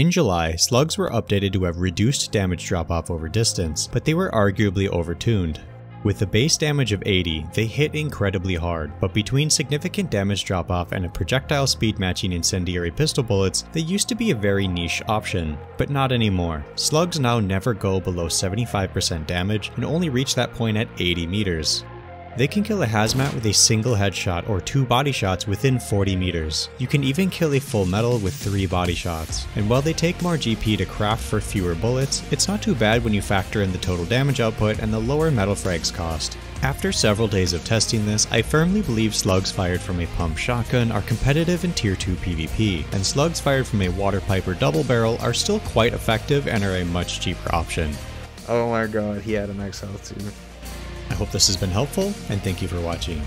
In July, slugs were updated to have reduced damage drop off over distance, but they were arguably overtuned. With a base damage of 80, they hit incredibly hard, but between significant damage drop off and a projectile speed matching incendiary pistol bullets, they used to be a very niche option, but not anymore. Slugs now never go below 75% damage and only reach that point at 80 meters. They can kill a hazmat with a single headshot or two body shots within 40 meters. You can even kill a full metal with three body shots. And while they take more GP to craft for fewer bullets, it's not too bad when you factor in the total damage output and the lower metal frags cost. After several days of testing this, I firmly believe slugs fired from a pump shotgun are competitive in tier 2 PvP, and slugs fired from a water pipe or double barrel are still quite effective and are a much cheaper option. Oh my god, he had an XL too. I hope this has been helpful, and thank you for watching.